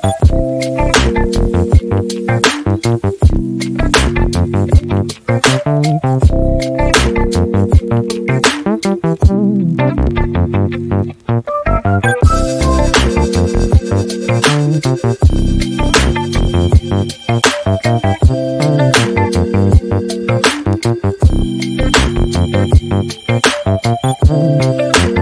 Thank sound.